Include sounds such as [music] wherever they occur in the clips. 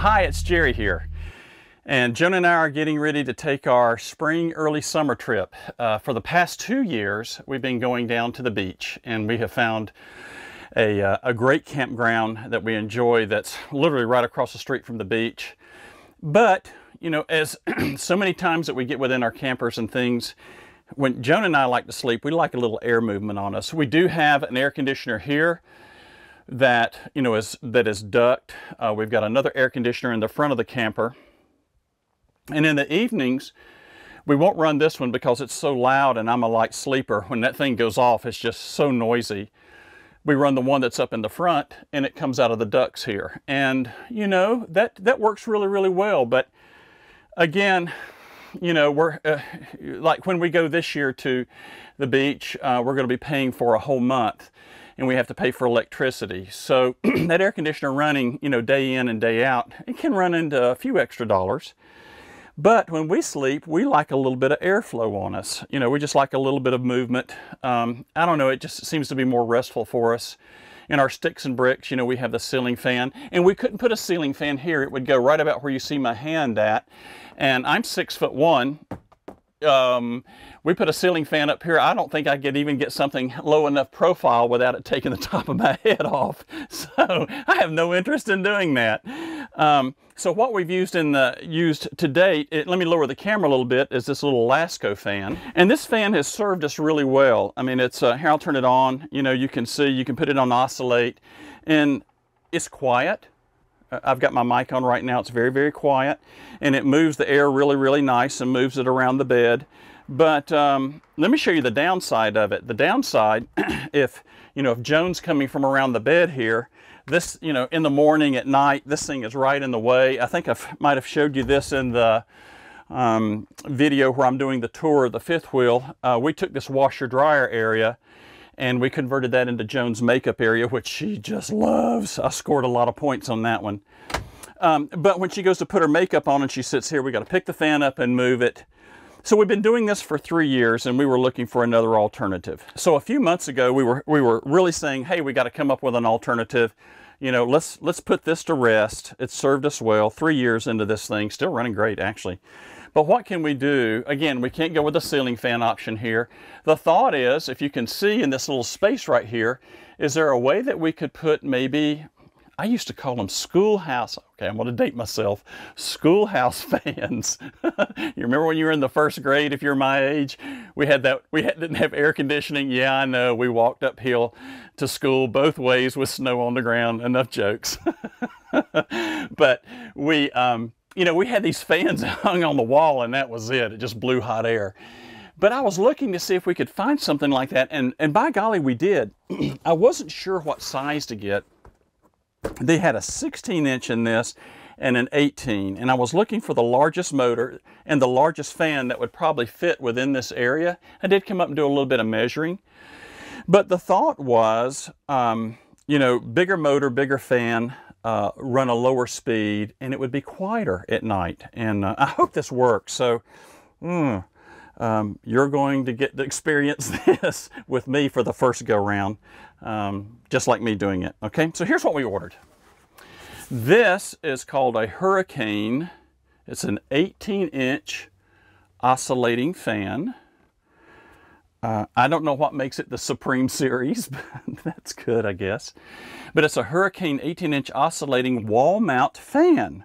hi, it's Jerry here. And Joan and I are getting ready to take our spring, early summer trip. Uh, for the past two years, we've been going down to the beach and we have found a, uh, a great campground that we enjoy that's literally right across the street from the beach. But, you know, as [clears throat] so many times that we get within our campers and things, when Joan and I like to sleep, we like a little air movement on us. We do have an air conditioner here that, you know, is, that is duct. Uh, we've got another air conditioner in the front of the camper and in the evenings, we won't run this one because it's so loud and I'm a light sleeper. When that thing goes off, it's just so noisy. We run the one that's up in the front and it comes out of the ducts here. And you know, that, that works really, really well. But again, you know, we're uh, like when we go this year to the beach, uh, we're going to be paying for a whole month and we have to pay for electricity. So [clears throat] that air conditioner running, you know, day in and day out, it can run into a few extra dollars. But when we sleep, we like a little bit of airflow on us. You know, we just like a little bit of movement. Um, I don't know, it just seems to be more restful for us. In our sticks and bricks, you know, we have the ceiling fan. And we couldn't put a ceiling fan here. It would go right about where you see my hand at. And I'm six foot one, um, we put a ceiling fan up here. I don't think I could even get something low enough profile without it taking the [laughs] top of my head off. [laughs] So I have no interest in doing that. Um, so what we've used in the used to date, it, let me lower the camera a little bit, is this little Lasko fan. And this fan has served us really well. I mean, it's, uh, here I'll turn it on. You know, you can see, you can put it on oscillate and it's quiet. I've got my mic on right now. It's very, very quiet. And it moves the air really, really nice and moves it around the bed. But um, let me show you the downside of it. The downside, [clears throat] if, you know, if Joan's coming from around the bed here, this, you know, in the morning, at night, this thing is right in the way. I think I might have showed you this in the um, video where I'm doing the tour of the fifth wheel. Uh, we took this washer dryer area and we converted that into Joan's makeup area, which she just loves. I scored a lot of points on that one. Um, but when she goes to put her makeup on and she sits here, we got to pick the fan up and move it. So we've been doing this for three years and we were looking for another alternative. So a few months ago, we were, we were really saying, hey, we got to come up with an alternative. You know, let's, let's put this to rest. It served us well. Three years into this thing, still running great, actually. But what can we do? Again, we can't go with the ceiling fan option here. The thought is, if you can see in this little space right here, is there a way that we could put maybe, I used to call them schoolhouse, okay, I'm gonna date myself, schoolhouse [laughs] fans. [laughs] you remember when you were in the first grade, if you're my age, we had that, we had, didn't have air conditioning. Yeah, I know, we walked uphill to school both ways with snow on the ground, enough jokes. [laughs] but we, um, you know, we had these fans [laughs] hung on the wall and that was it. It just blew hot air. But I was looking to see if we could find something like that. And, and by golly, we did. [clears throat] I wasn't sure what size to get. They had a 16 inch in this and an 18. And I was looking for the largest motor and the largest fan that would probably fit within this area. I did come up and do a little bit of measuring. But the thought was, um, you know, bigger motor, bigger fan, uh, run a lower speed and it would be quieter at night. And uh, [laughs] I hope this works. So mm, um, you're going to get to experience [laughs] this with me for the first go round, um, just like me doing it. Okay, so here's what we ordered. This is called a Hurricane. It's an 18 inch oscillating fan. I don't know what makes it the Supreme Series, [laughs] but that's good, I guess. But it's a Hurricane 18-inch oscillating wall mount fan.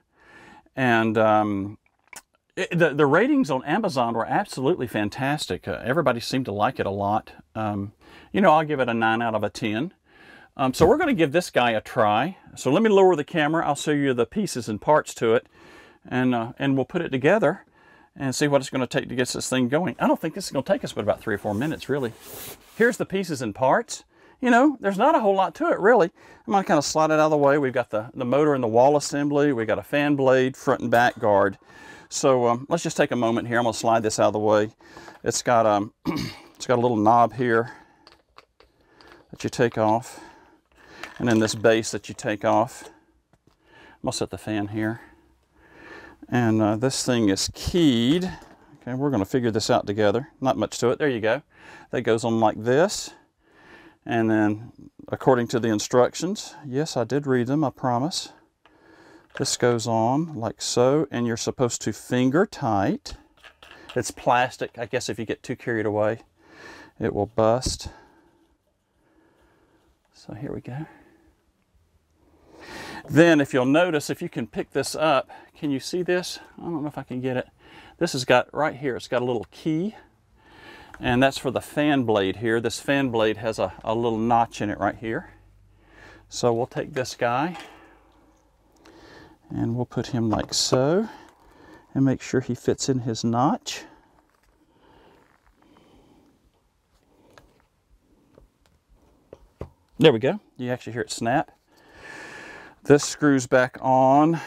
And um, it, the, the ratings on Amazon were absolutely fantastic. Uh, everybody seemed to like it a lot. Um, you know, I'll give it a 9 out of a 10. Um, so we're going to give this guy a try. So let me lower the camera. I'll show you the pieces and parts to it. And, uh, and we'll put it together and see what it's going to take to get this thing going. I don't think this is going to take us but about three or four minutes, really. Here's the pieces and parts. You know, there's not a whole lot to it, really. I'm going to kind of slide it out of the way. We've got the, the motor and the wall assembly. We've got a fan blade, front and back guard. So um, let's just take a moment here. I'm going to slide this out of the way. It's got, um, [clears throat] it's got a little knob here that you take off. And then this base that you take off. I'm going to set the fan here. And uh, this thing is keyed. Okay, we're going to figure this out together. Not much to it. There you go. That goes on like this. And then according to the instructions, yes, I did read them, I promise. This goes on like so, and you're supposed to finger tight. It's plastic. I guess if you get too carried away, it will bust. So here we go. Then if you'll notice, if you can pick this up, can you see this? I don't know if I can get it. This has got, right here, it's got a little key. And that's for the fan blade here. This fan blade has a, a little notch in it right here. So we'll take this guy and we'll put him like so and make sure he fits in his notch. There we go. You actually hear it snap. This screws back on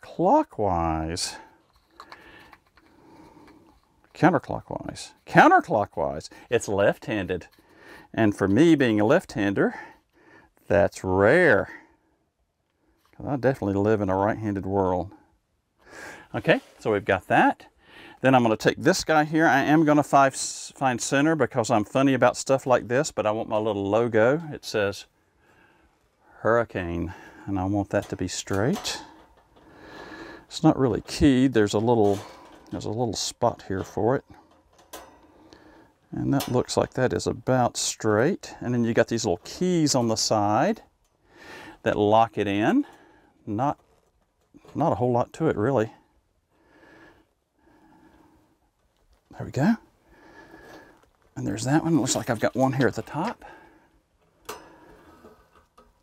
clockwise. Counterclockwise. Counterclockwise. It's left-handed. And for me being a left-hander, that's rare. Cause I definitely live in a right-handed world. Okay, so we've got that. Then I'm going to take this guy here. I am going to find center because I'm funny about stuff like this, but I want my little logo. It says Hurricane, and I want that to be straight. It's not really keyed. There's a little, there's a little spot here for it. And that looks like that is about straight. And then you got these little keys on the side that lock it in. Not, not a whole lot to it really. There we go. And there's that one. Looks like I've got one here at the top.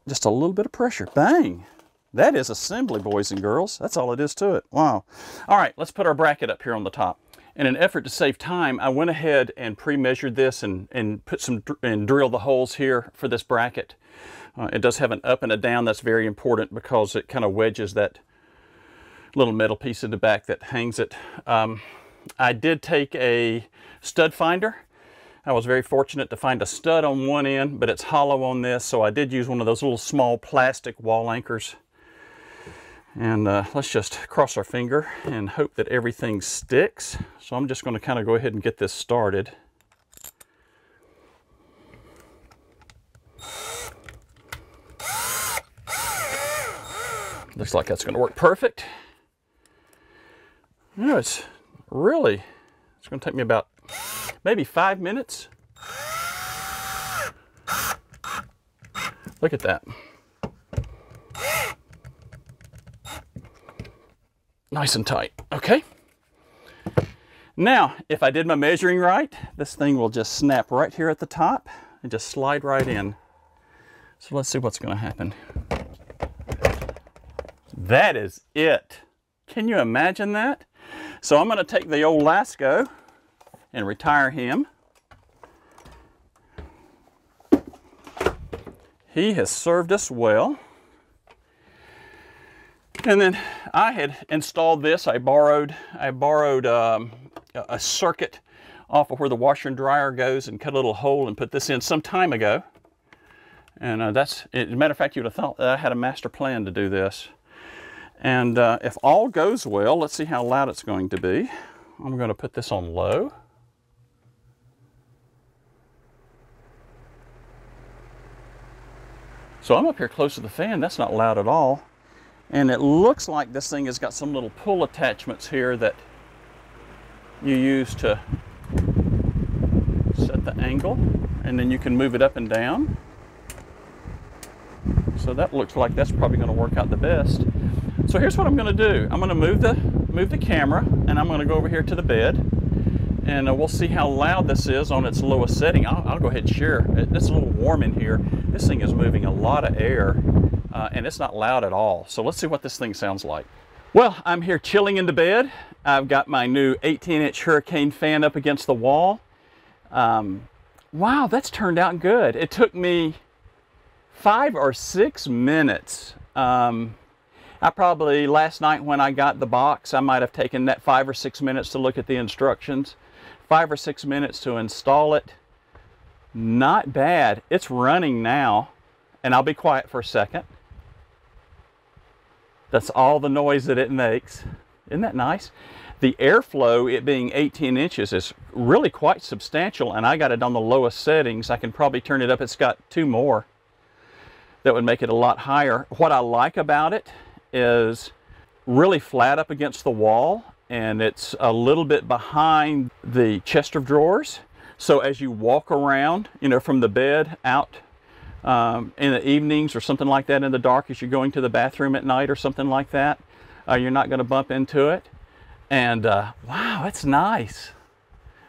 Just a little bit of pressure. Bang! That is assembly, boys and girls. That's all it is to it. Wow. All right, let's put our bracket up here on the top. In an effort to save time, I went ahead and pre-measured this and, and put some and drill the holes here for this bracket. Uh, it does have an up and a down. That's very important because it kind of wedges that little metal piece in the back that hangs it. Um, I did take a stud finder. I was very fortunate to find a stud on one end, but it's hollow on this, so I did use one of those little small plastic wall anchors. And uh, let's just cross our finger and hope that everything sticks. So I'm just going to kind of go ahead and get this started. Looks like that's going to work perfect. You know, it's Really? It's going to take me about maybe five minutes. Look at that. Nice and tight. Okay. Now, if I did my measuring right, this thing will just snap right here at the top and just slide right in. So let's see what's going to happen. That is it. Can you imagine that? So I'm going to take the old Lasko and retire him. He has served us well. And then I had installed this. I borrowed, I borrowed um, a circuit off of where the washer and dryer goes and cut a little hole and put this in some time ago. And uh, that's, as a matter of fact, you would have thought I had a master plan to do this. And uh, if all goes well, let's see how loud it's going to be. I'm going to put this on low. So I'm up here close to the fan. That's not loud at all. And it looks like this thing has got some little pull attachments here that you use to set the angle. And then you can move it up and down. So that looks like that's probably going to work out the best. So here's what I'm going to do. I'm going to move the move the camera and I'm going to go over here to the bed and uh, we'll see how loud this is on its lowest setting. I'll, I'll, go ahead and share. It's a little warm in here. This thing is moving a lot of air uh, and it's not loud at all. So let's see what this thing sounds like. Well, I'm here chilling in the bed. I've got my new 18 inch Hurricane fan up against the wall. Um, wow, that's turned out good. It took me five or six minutes um, I probably, last night when I got the box, I might have taken that five or six minutes to look at the instructions. Five or six minutes to install it. Not bad. It's running now. And I'll be quiet for a second. That's all the noise that it makes. Isn't that nice? The airflow, it being 18 inches, is really quite substantial. And I got it on the lowest settings. I can probably turn it up. It's got two more. that would make it a lot higher. What I like about it is really flat up against the wall and it's a little bit behind the chest of drawers. So as you walk around, you know, from the bed out um, in the evenings or something like that in the dark as you're going to the bathroom at night or something like that, uh, you're not going to bump into it. And uh, wow, that's nice.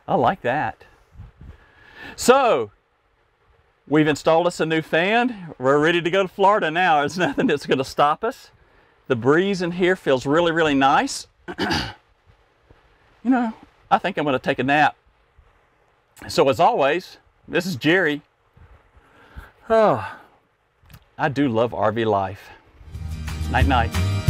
I like that. So we've installed us a new fan. We're ready to go to Florida now. There's [laughs] nothing that's going to stop us. The breeze in here feels really, really nice. [clears throat] you know, I think I'm going to take a nap. So as always, this is Jerry. Oh, [sighs] I do love RV life. Night night.